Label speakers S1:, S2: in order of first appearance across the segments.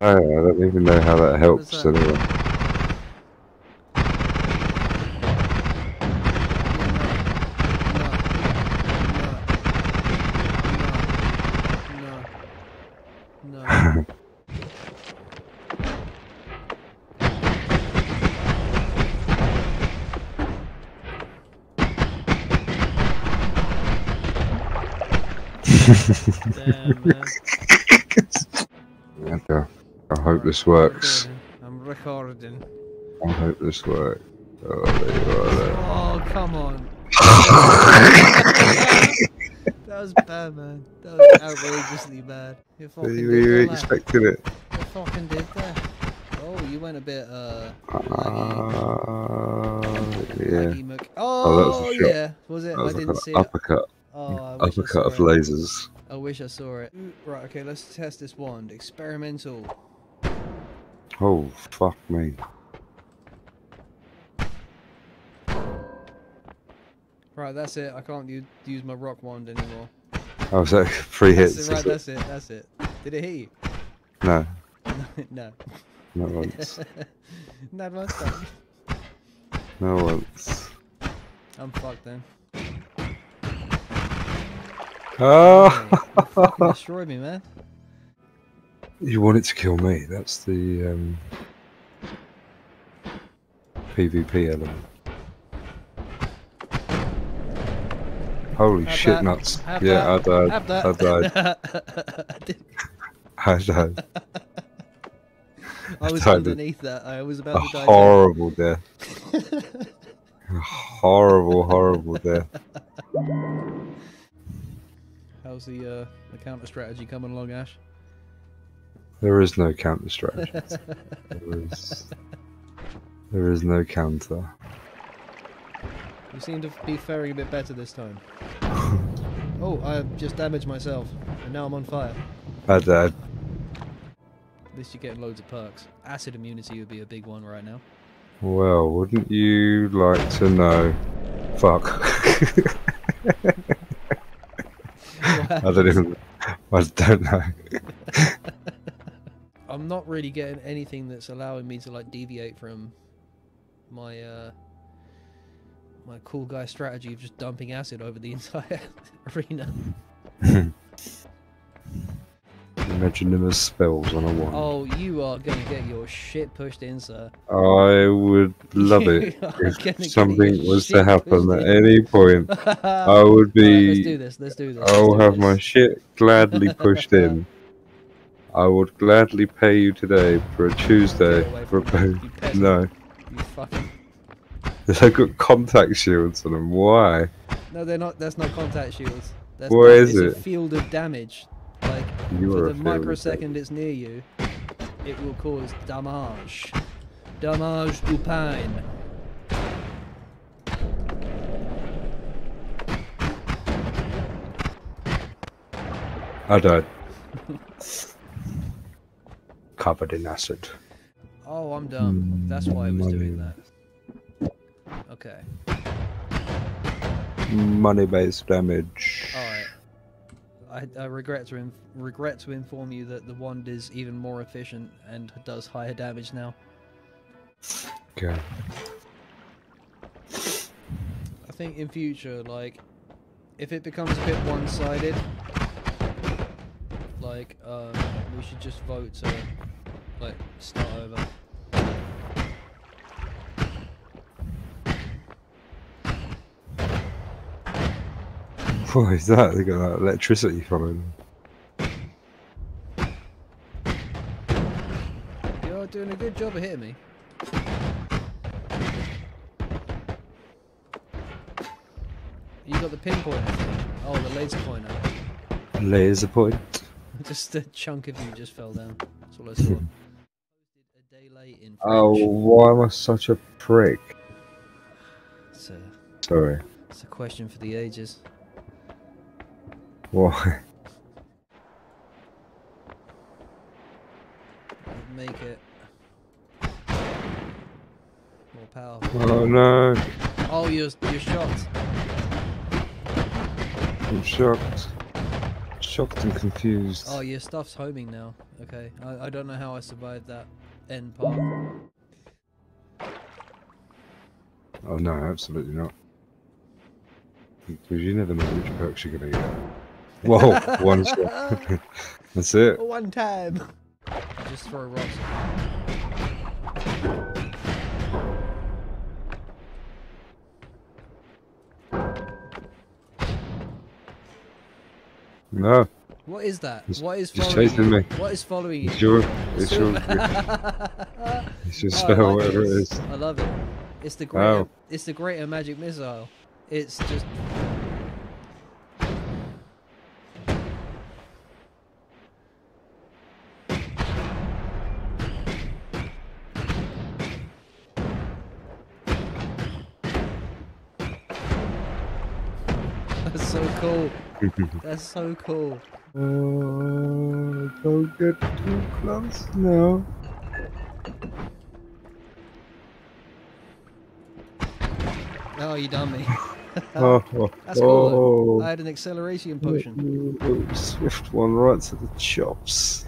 S1: Oh, I, I don't even know how that helps
S2: that?
S1: anyway.
S2: No, no, no, no. Damn, man.
S1: I hope this works.
S2: I'm recording.
S1: I hope this works. Oh, there you are there.
S2: Oh, come on. that was bad, man. That was outrageously bad. You
S1: Were
S2: fucking
S1: you,
S2: did
S1: you
S2: that.
S1: expecting it?
S2: You fucking did that. Oh, you went a bit, uh...
S1: Uh, yeah.
S2: laggy.
S1: Oh, that was
S2: Oh,
S1: a shot.
S2: yeah. Was it? I
S1: was like
S2: didn't
S1: an
S2: see it.
S1: uppercut.
S2: Oh, I wish
S1: Uppercut of
S2: it.
S1: lasers.
S2: I wish I saw it. Right, okay, let's test this wand. Experimental.
S1: Oh, fuck me.
S2: Right, that's it. I can't use my rock wand anymore.
S1: Oh, so three
S2: That's
S1: hits.
S2: it, right,
S1: it?
S2: that's it, that's it. Did it hit you?
S1: No,
S2: no.
S1: not once.
S2: Not once.
S1: No once.
S2: I'm fucked then. Ah!
S1: Oh!
S2: Hey, you fucking destroyed me, man.
S1: You wanted to kill me. That's the um, PvP element. Holy
S2: Have
S1: shit
S2: that.
S1: nuts.
S2: Have
S1: yeah,
S2: that.
S1: I died. I died.
S2: I
S1: died.
S2: I was
S1: died.
S2: underneath that. I was
S1: A
S2: about to die.
S1: horrible death. A horrible, horrible death.
S2: How's the uh, the counter strategy coming along, Ash?
S1: There is no counter strategy. There is, there is no counter.
S2: You seem to be faring a bit better this time. Oh, I just damaged myself, and now I'm on fire.
S1: I died.
S2: At least you're getting loads of perks. Acid immunity would be a big one right now.
S1: Well, wouldn't you like to know? Fuck. I don't even. I don't know.
S2: I'm not really getting anything that's allowing me to like deviate from my uh my cool guy strategy of just dumping acid over the entire arena.
S1: Imagine them as spells on a one.
S2: Oh, you are gonna get your shit pushed in, sir.
S1: I would love it
S2: You are gonna
S1: if something was to happen at
S2: in.
S1: any point. I would
S2: let's
S1: be.
S2: do this. Let's do this.
S1: I'll
S2: do
S1: have
S2: this.
S1: my shit gladly pushed in. I would gladly pay you today for a Tuesday for a boat. No,
S2: You fucking.
S1: they've got contact shields on them. Why?
S2: No, they're not. That's not contact shields. That's
S1: What
S2: not,
S1: is
S2: it's
S1: it?
S2: a field of damage. Like
S1: You
S2: for the
S1: a field of
S2: microsecond it's near you, it will cause damage. Damage du pain.
S1: I died. Covered in acid.
S2: Oh, I'm dumb. That's why I was doing
S1: Mm.
S2: that. Okay.
S1: Money based damage.
S2: Alright. I, I regret to regret to inform you that the wand is even more efficient and does higher damage now.
S1: Okay.
S2: I think in future, like, if it becomes a bit one-sided, like, um, we should just vote to, like, start over.
S1: What is that? They got that electricity following them.
S2: You're doing a good job of hitting me. You got the pinpoint. Oh, the laser pointer.
S1: Laser point.
S2: Just a chunk of you just fell down. That's all I saw. Hmm. A day late in
S1: Oh, why am I such a prick?
S2: It's a,
S1: Sorry.
S2: it's a question for the ages.
S1: Why?
S2: Make it more powerful.
S1: Oh no.
S2: Oh, you're you're shocked.
S1: I'm shocked. Shocked and confused.
S2: Oh, your stuff's homing now. Okay, I, I don't know how I survived that end part.
S1: Oh no, absolutely not. Because you never know which perks you're gonna get. Whoa, one shot. That's it.
S2: One time. Just throw rocks.
S1: No,
S2: What is that?
S1: He's-
S2: what is
S1: he's
S2: following
S1: chasing
S2: you?
S1: me.
S2: What is following you?
S1: it's your, it's your,
S2: Oh,
S1: it's your
S2: I
S1: spell,
S2: like
S1: whatever it is.
S2: I love it. It's the oh. greater,
S1: Oh.
S2: it's the greater magic missile. It's just That's so cool.
S1: Oh, don't get too close now.
S2: Oh, you done me.
S1: Oh, oh,
S2: That's cool.
S1: oh.
S2: I had an acceleration potion.
S1: Swift one right to the chops.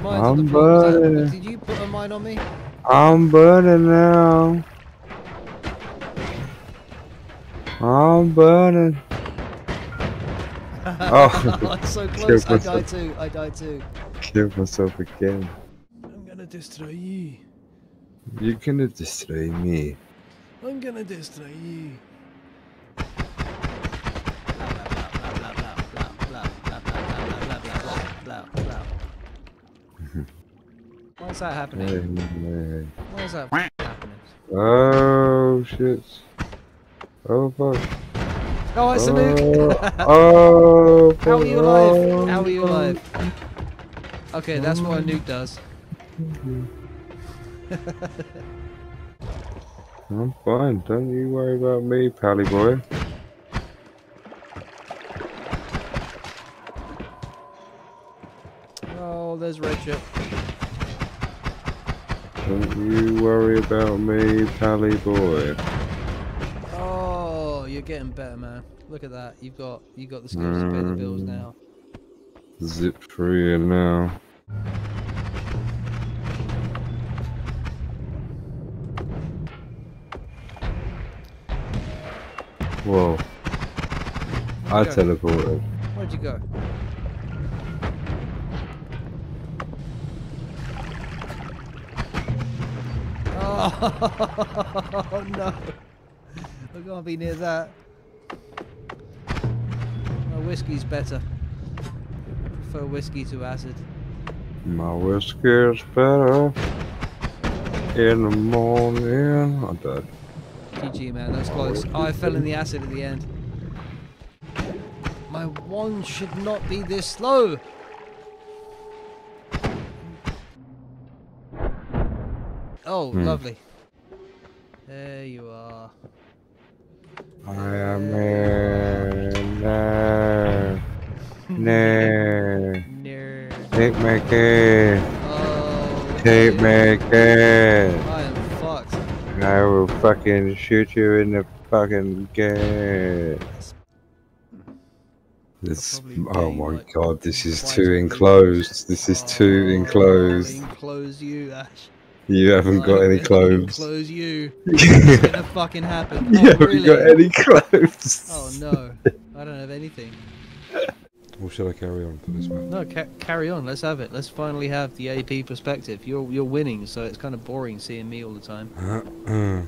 S2: Oh, it's mine.
S1: I'm
S2: the was that-
S1: burning.
S2: Did you put a mine on me?
S1: I'm burning now. I'm burning. Oh.
S2: I'm so close. I
S1: myself.
S2: died too. I died too.
S1: Killed myself again.
S2: I'm gonna destroy you.
S1: You're gonna destroy me.
S2: I'm gonna destroy you. Why is that happening?
S1: Hey,
S2: Why is that happening?
S1: Oh shit. Oh fuck.
S2: Oh, it's a nuke!
S1: oh, oh
S2: How are you
S1: oh,
S2: alive? How are you alive? Okay, that's what a nuke does.
S1: I'm fine. Don't you worry about me, pally boy.
S2: Oh, there's red ship.
S1: Don't you worry about me, pally boy.
S2: Oh, you're getting better, man. Look at that. You've got you've got the skills to pay the bills
S1: Mm.
S2: now.
S1: Zip through here now. Whoa. I teleported.
S2: Where'd you go? Oh no! I can't be near that. My whiskey's better. I prefer whiskey to acid.
S1: My whiskey's better in the morning. I died.
S2: GG man, that's close. Oh, I fell in the acid at the end. My wand should not be this slow. Oh,
S1: Hmm.
S2: lovely. There you are.
S1: I am. No.
S2: Near.
S1: Take me kid.
S2: Oh.
S1: Me kid.
S2: I am fucked.
S1: I will fucking shoot you in the fucking kid. This, oh my
S2: like,
S1: god, this is too enclosed. This is too enclosed.
S2: Enclose you, Ash.
S1: You haven't got any
S2: gonna
S1: clothes.
S2: You.
S1: you
S2: It's gonna fucking happen. Oh,
S1: haven't got any clothes.
S2: Oh no, I don't have anything.
S1: Or shall I carry on for this one?
S2: No, ca- carry on. Let's have it. Let's finally have the AP perspective. You're you're winning, so it's kind of boring seeing me all the time.
S1: Uh, uh.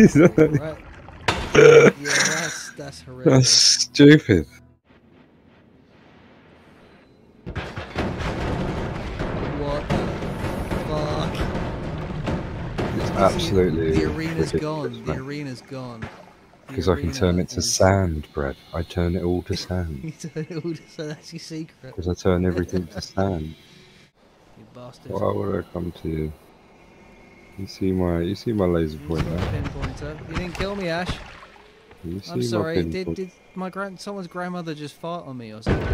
S2: Right? yeah, that's that's
S1: That's stupid.
S2: What the fuck? The-
S1: absolutely
S2: The arena's gone. The arena's gone.
S1: Because I can turn it to sand, Brad. I turn it all to sand.
S2: You turn it all to- so that's your secret.
S1: Because I turn everything to sand.
S2: You bastard.
S1: Why would I come to you? You see my, you see my laser pointer.
S2: pinpointer? You didn't kill me, Ash. I'm sorry. Did did my grand someone's grandmother just fart on me or something?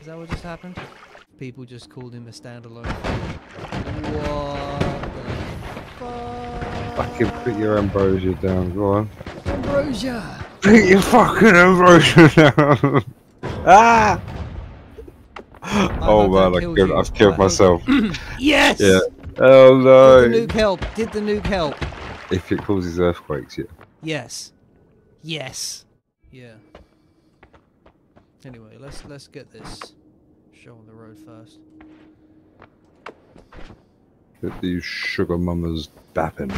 S2: Is that what just happened? People just called him a standalone. What the fuck?
S1: Fucking put your ambrosia down. Go on.
S2: Ambrosia!
S1: Put your fucking ambrosia down. ah! Oh man, I
S2: killed,
S1: killed I've killed myself.
S2: Yes!
S1: Yeah. Oh
S2: Did
S1: no!
S2: the nuke help? Did the nuke help?
S1: If it causes earthquakes, yeah.
S2: Yes. Yes. Yeah. Anyway, let's let's get this show on the road first.
S1: Get these sugar mamas bapping.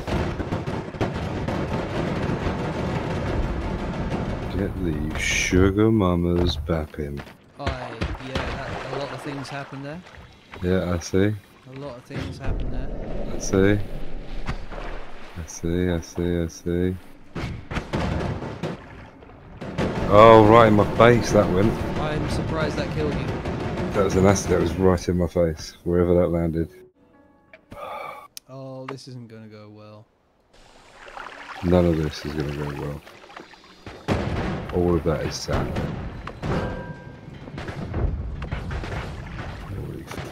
S1: Get these sugar mamas bapping.
S2: Things happened there.
S1: Yeah, I see.
S2: A lot of things happen there.
S1: I see. I see, I see, I see. Oh, right in my face that went.
S2: I'm surprised that killed you.
S1: That was an acid that was right in my face, wherever that landed.
S2: Oh, this isn't gonna go well.
S1: None of this is going to go well. All of that is sand.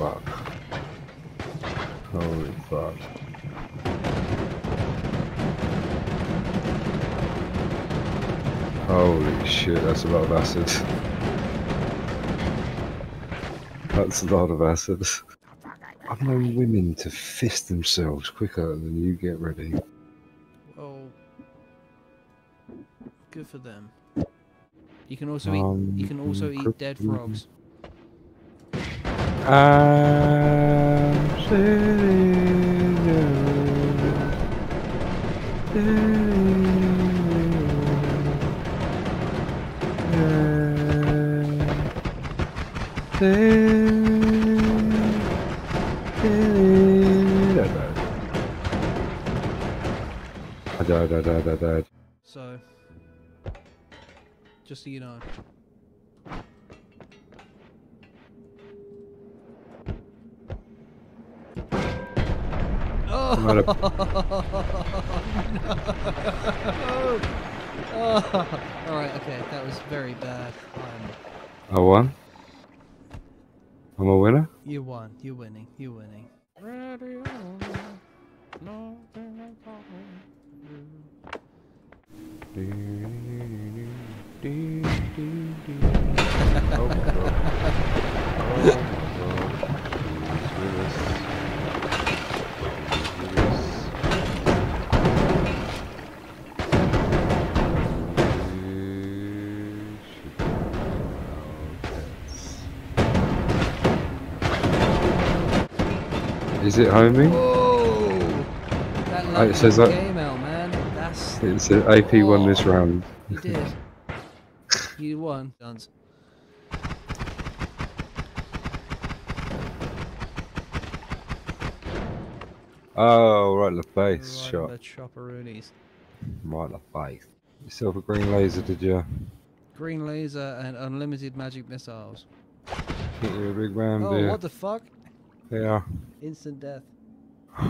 S1: Fuck. Holy fuck. Holy shit, that's a lot of acid. That's a lot of acid. I've known women to fist themselves quicker than you get ready.
S2: Oh, good for them. You can also eat.
S1: Um,
S2: You can also eat dead frogs.
S1: I'm sitting died, I died.
S2: So, just so you know.
S1: Might
S2: no. Oh. All right, okay, that was very bad. Um,
S1: I won? I'm a winner?
S2: you won. You're winning. You're winning.
S1: Is it homing? Oh, it says that-
S2: game out, man. That's
S1: It said AP won this
S2: Oh.
S1: round.
S2: you did. you won. Guns.
S1: Oh, right in the face
S2: Right
S1: shot.
S2: The chopperoonies.
S1: Right in the face. Yourself a green laser, did you?
S2: Green laser and unlimited magic missiles.
S1: Hit you a big man,
S2: oh,
S1: dear.
S2: what the fuck?
S1: Yeah.
S2: Instant death.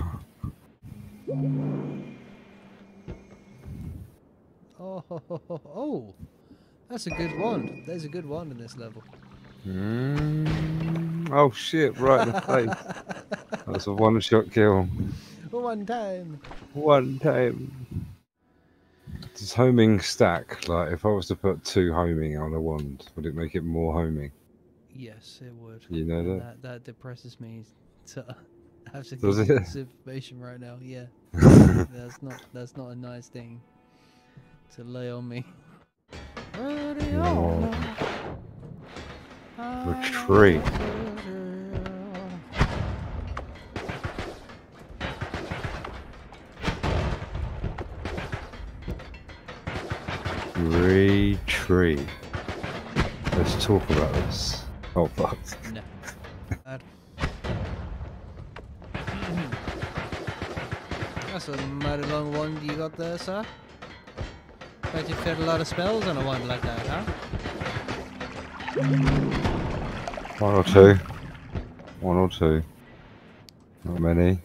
S2: Oh, ho, ho, ho, oh, that's a good wand. There's a good wand in this level.
S1: Mm. Oh shit, right in the face. That's a one shot kill.
S2: One time.
S1: One time. Does homing stack? Like, if I was to put two homing on a wand, would it make it more homing?
S2: Yes, it would.
S1: You know that?
S2: That that depresses me to have to give this information right now. Yeah, that's not that's not a nice thing to lay on me.
S1: Oh. Retreat. Retreat. Let's talk about this. Oh fuck.
S2: No. That's a mighty long wand you got there, sir. Bet you fit a lot of spells on a wand like that, huh?
S1: One or two. One or two. Not many.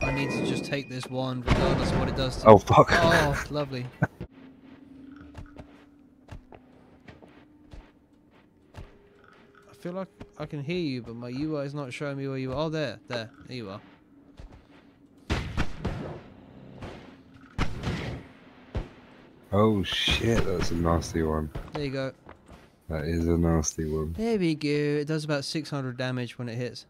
S2: I need to just take this one, regardless of what it does to
S1: Oh fuck!
S2: Oh, lovely. I feel like I can hear you, but my UI is not showing me where you are. Oh, there, there, there you are.
S1: Oh shit, that's a nasty one.
S2: There you go.
S1: That is a nasty one.
S2: There we go. It does about 600 damage when it hits.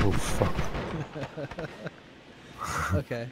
S1: Oh fuck.
S2: Okay. Okay.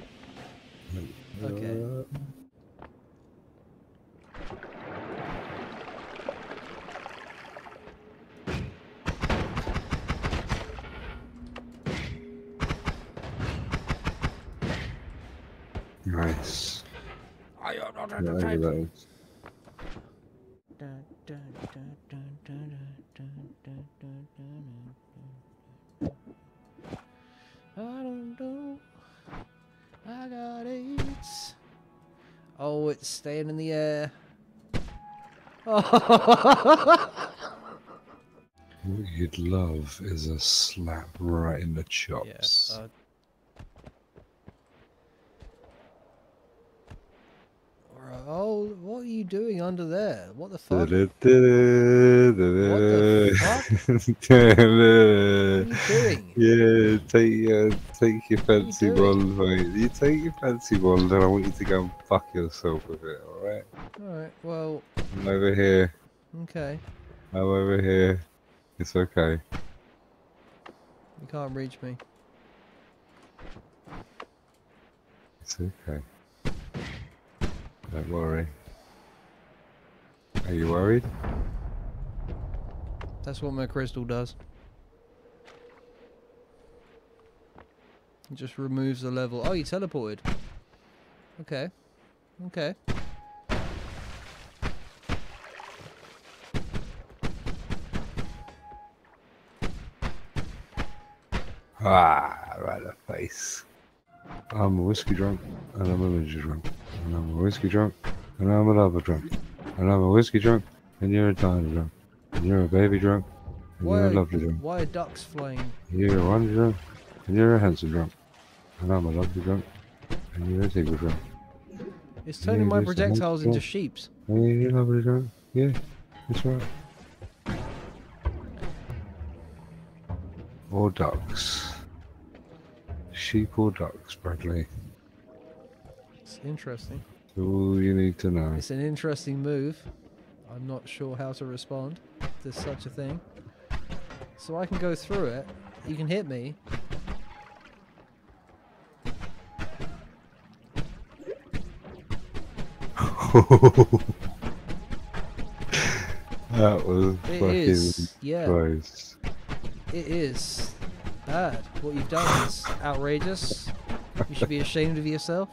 S2: It's staying in the air.
S1: What you'd love is a slap right in the chops.
S2: Yeah. Uh, Alright, Oh, what are you doing under there? What the fuck? What the What are you doing?
S1: Yeah, take uh, take your fancy
S2: doing?
S1: wand, mate. You take your fancy wand, and I want you to go and fuck yourself with it. All right?
S2: Alright, well,
S1: I'm over here.
S2: okay.
S1: I'm over here. It's okay.
S2: You can't reach me.
S1: It's okay. Don't worry. Are you worried?
S2: That's what my crystal does. It just removes the level. Oh, you teleported. Okay. Okay.
S1: Ah, right in the face. I'm a whiskey drunk, and I'm a ginger drunk, and I'm a whiskey drunk, and I'm a lover drunk, and I'm a whiskey drunk, and you're a diner drunk, and you're a baby drunk, and
S2: Why
S1: you're a lovely drunk,
S2: why are ducks flying?
S1: you're a wonder drunk, and you're a handsome drunk, and I'm a lovely drunk, and you're a zebra drunk,
S2: It's turning my projectiles into sheeps.
S1: you're a lovely drunk. Yeah, that's right. Or ducks. Sheep or ducks, Bradley.
S2: Interesting.
S1: All you need to know.
S2: It's an interesting move. I'm not sure how to respond to such a thing. So I can go through it. You can hit me.
S1: that was
S2: It
S1: fucking
S2: is. Yeah, it is bad. What you've done is outrageous. You should be ashamed of yourself.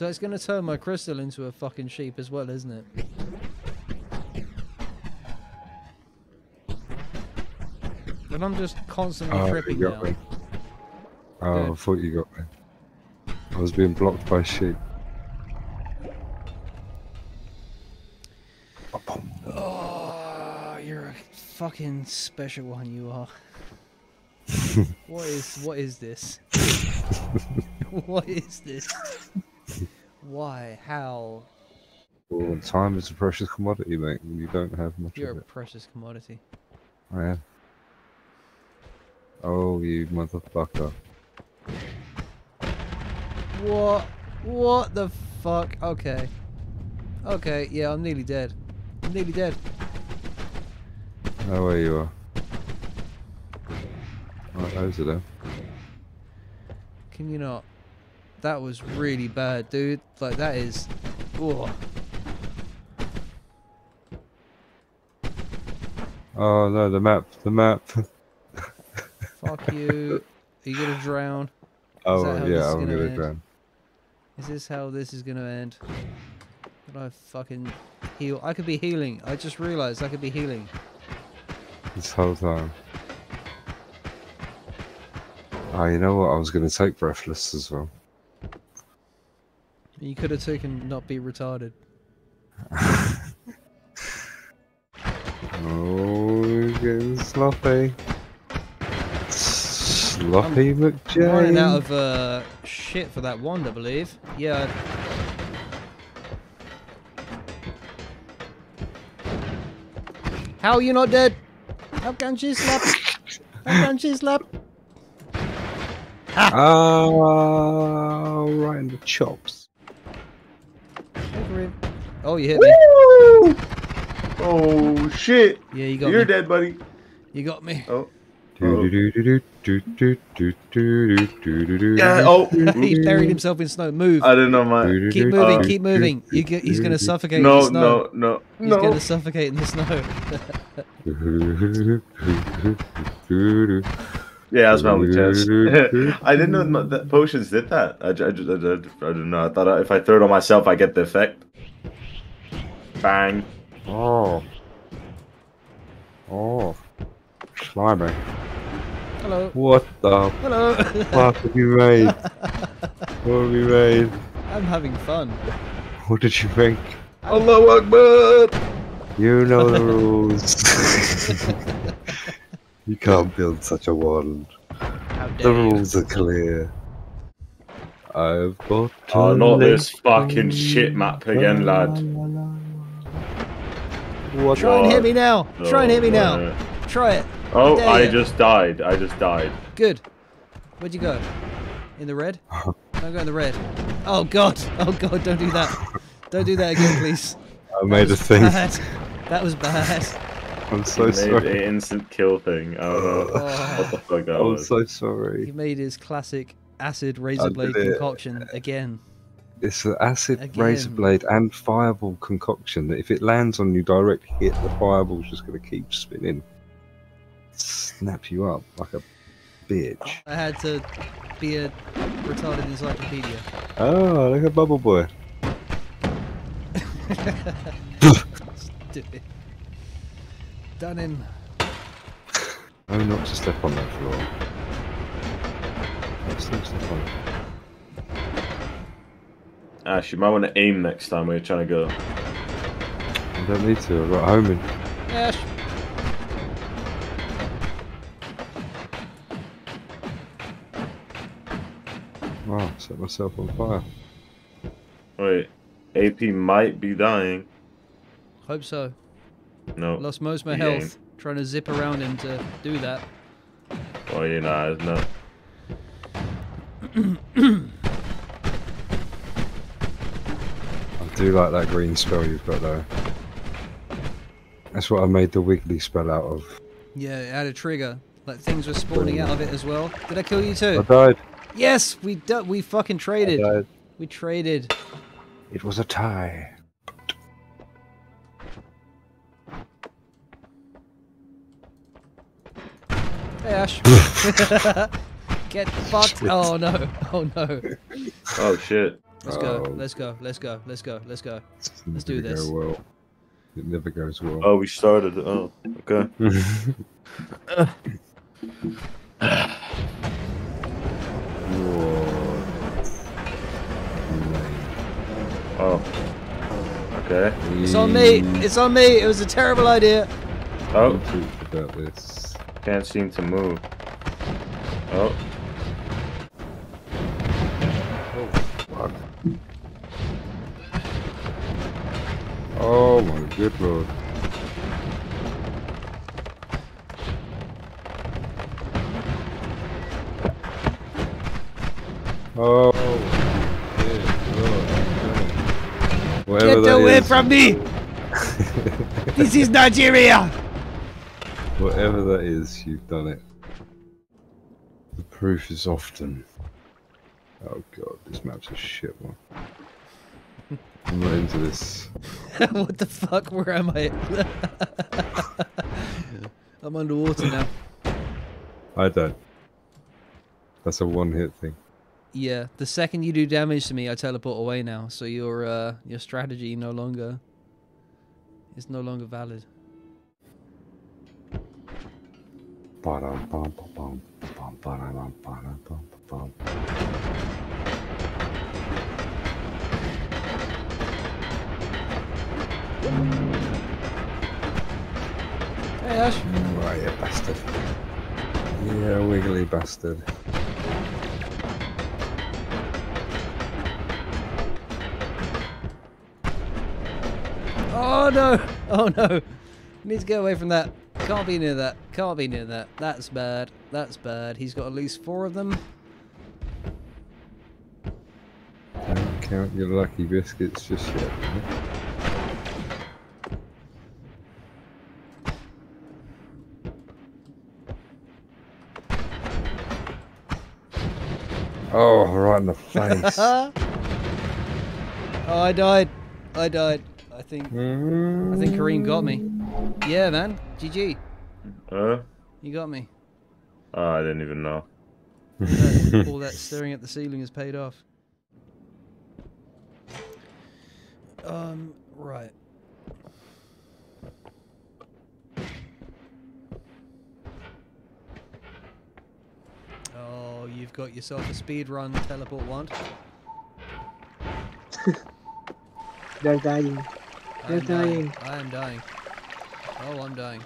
S2: So it's going to turn my crystal into a fucking sheep as well, isn't it? And I'm just constantly
S1: Oh, you
S2: tripping
S1: got
S2: now.
S1: me. Oh, I thought you got me. I was being blocked by sheep.
S2: Oh, you're a fucking special one, you are. what is what is this? what is this? Why? How?
S1: Well, time is a precious commodity, mate, and you don't have much
S2: You're
S1: of
S2: a precious commodity.
S1: I am. Oh, you motherfucker.
S2: What? What the fuck? Okay. Okay, yeah, I'm nearly dead. I'm nearly dead.
S1: Oh, where you are. Right, those are them.
S2: Can you not? That was really bad, dude. Like that is. Whoa.
S1: Oh no, the map, the map.
S2: Fuck you. Are you gonna drown?
S1: oh
S2: that how this
S1: yeah, I'm
S2: gonna
S1: gonna drown.
S2: Is this how this is gonna end? Could I fucking heal? I could be healing. I just realized I could be healing.
S1: This whole time. Oh, you know what? I was gonna take breathless as well.
S2: You could have taken not be retarded.
S1: Oh, getting sloppy. Sloppy McJay.
S2: I'm running out of uh, shit for that wand, I believe. Yeah. How are you not dead? How can she slap? How can she slap?
S1: Oh, right in the chops.
S2: Oh, you hit me.
S3: Woo! Oh, shit.
S2: Yeah, you got
S3: You're
S2: me.
S3: dead, buddy.
S2: You got me.
S3: Oh.
S1: Oh.
S3: Yeah, oh.
S2: he buried himself in snow. Move.
S3: I didn't know my.
S2: Keep moving.
S3: Uh,
S2: keep moving. You get, he's going to suffocate no, in the snow.
S3: No, no, no.
S2: He's
S3: going
S2: to suffocate in the snow.
S3: Yeah, I was my chest. I didn't know my- that potions did that. I, ju- I, I, ju- I didn't know. I thought if I throw it on myself, I get the effect. Bang.
S1: Oh. Oh. Slimy.
S2: Hello.
S1: What the
S2: Hello.
S1: fuck have you made? What have you made?
S2: I'm having fun.
S1: What did you make?
S3: Allahu Akbar!
S1: You know the rules. You can't build such a wand. The
S2: dare you?
S1: rules are clear. I've got to
S3: Oh, not this fucking shit map again, lad.
S1: What
S2: Try and hit me now. Try and hit me now. Try it.
S3: Oh,
S2: dare
S3: I
S2: you.
S3: just died. I just died.
S2: Good. Where'd you go? In the red? Don't go in the red. Oh god. Oh god. Don't do that. Don't do that again, please.
S1: I made a thing.
S2: Bad. That was bad.
S1: I'm so
S3: Made
S1: sorry.
S3: an instant kill thing. I don't know what the fuck that
S1: I'm
S3: was.
S1: so
S2: he made his classic acid razor
S1: did
S2: blade
S1: it.
S2: concoction again.
S1: It's an acid
S2: Again.
S1: razor blade and fireball concoction that if it lands on you direct hit, the fireball's just going to keep spinning. Snap you up like a bitch.
S2: I had to be a retarded encyclopedia.
S1: Oh, look at Bubble Boy.
S2: Stupid. Done him.
S1: Oh, not to step on that floor. Let's not step on it.
S3: Ash, you might want to aim next time when you're trying to go.
S1: I don't need to, I've got homing.
S2: Ash.
S1: Wow, set myself on fire.
S3: Wait, AP might be dying.
S2: Hope so.
S3: No.
S2: Lost most of my
S3: He
S2: health
S3: ain't.
S2: trying to zip around him uh, to do that.
S3: Oh, you know, no.
S1: I do like that green spell you've got though. That's what I made the wiggly spell out of.
S2: Yeah, it had a trigger. Like things were spawning out of it as well. Did I kill you too?
S1: I died.
S2: Yes, we do- we fucking
S1: I
S2: traded.
S1: died.
S2: We traded.
S1: It was a tie.
S2: Ash. Get fucked. Oh no. Oh no.
S3: Oh shit.
S2: Let's go.
S1: Oh.
S2: Let's go. Let's go. Let's go. Let's go. Let's do
S1: gonna
S2: this.
S1: Go well. It never goes well.
S3: Oh, we started. Oh, okay. Oh. Okay.
S2: It's on me. It's on me. It was a terrible idea.
S3: Oh,
S1: about this.
S3: Can't seem to move. Oh. oh.
S1: Fuck. Oh my good lord. Oh, good lord. Whatever
S2: Get away
S1: is-
S2: from me. This is Nigeria.
S1: Whatever that is, you've done it. The proof is often. Oh god, this map's a shit one. I'm not into this.
S2: what the fuck? Where am I? I'm underwater now.
S1: I don't. That's a one hit thing.
S2: Yeah, the second you do damage to me, I teleport away now. So your uh, your strategy no longer is no longer valid. Hey Ash.
S1: Right, you bastard. Yeah, wiggly bastard.
S2: Oh no! Oh no! Need to get away from that. Can't be near that. Can't be near that. That's bad. That's bad. He's got at least four of them.
S1: Don't count your lucky biscuits just yet. Oh, right in the face.
S2: oh, I died. I died. I think. I think Kareem got me. Yeah, man. GG.
S3: Huh?
S2: You got me.
S3: Oh, I didn't even know.
S2: All that staring at the ceiling has paid off. Um, right. Oh, you've got yourself a speed run teleport wand.
S4: They're dying. They're
S2: dying.
S4: dying.
S2: I am dying. Oh, I'm dying.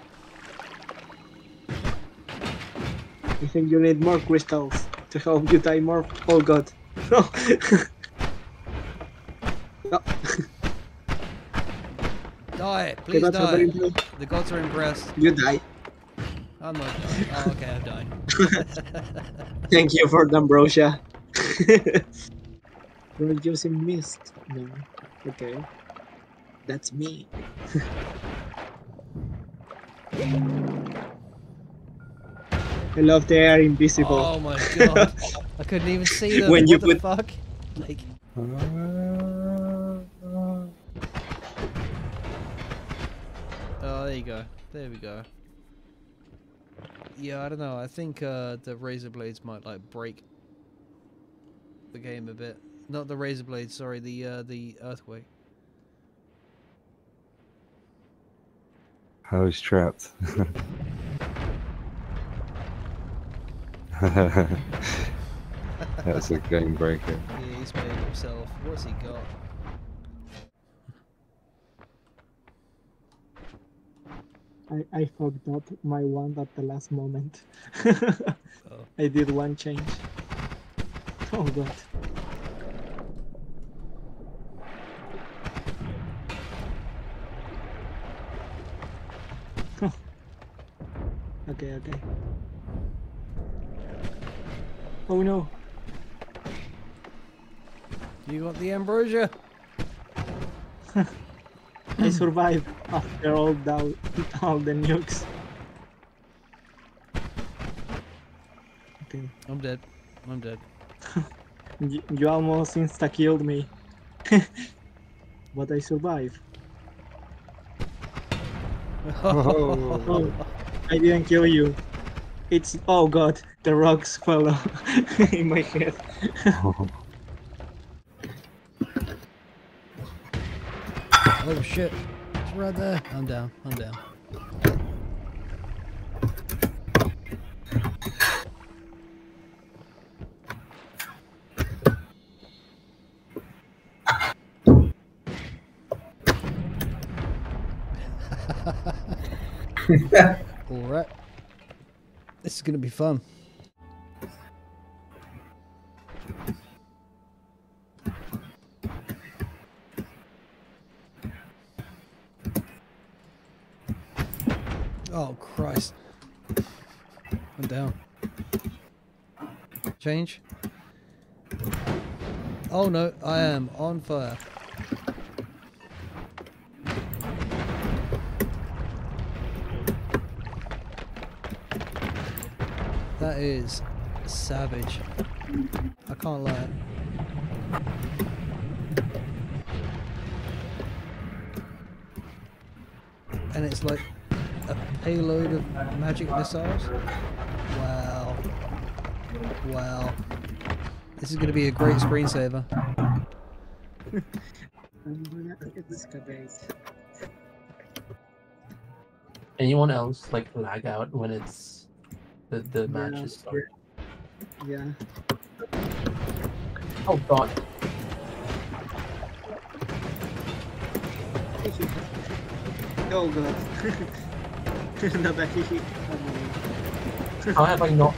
S4: I think you need more crystals to help you die more. Oh god. No. no.
S2: Die, please die. The gods are impressed.
S4: You die.
S2: I'm not dying. Oh, okay, I'm dying.
S4: Thank you for the ambrosia. Reducing mist. No. Okay. That's me. I love they are invisible.
S2: Oh my god. I couldn't even see them.
S4: When
S2: what
S4: you
S2: the
S4: put-
S2: fuck? Like, oh, there you go. There we go. Yeah, I don't know. I think uh, the razor blades might like break the game a bit. Not the razor blades, sorry, the uh, the earthquake.
S1: I was trapped. That's a game breaker.
S2: Yeah, he's made himself. What's he got?
S4: I, I fucked up my wand at the last moment.
S2: Oh.
S4: I did one change. Oh god. Okay, okay. Oh no.
S2: You got the ambrosia?
S4: I survived after all the, all the nukes. Okay.
S2: I'm dead. I'm dead.
S4: You, you almost insta killed me. but I survived.
S1: Oh.
S4: Oh, I didn't kill you. It's oh god, the rocks fell in my head.
S2: Oh shit. It's right there. I'm down. I'm down. Alright. This is gonna be fun. Oh Christ. I'm down. Change. Oh no, I am on fire. That is savage. I can't lie. And it's like a payload of magic missiles. Wow. Wow. This is going to be a great screensaver.
S5: Anyone else like lag out when it's the the matches start?
S4: Yeah.
S5: Oh god.
S4: Oh god. Nobody.
S5: How have I not?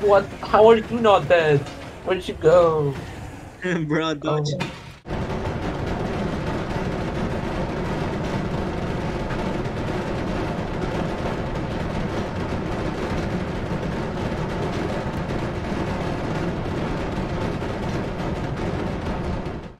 S5: What? How are you not dead? Where'd you go?
S4: Bro, dodge.
S5: Oh.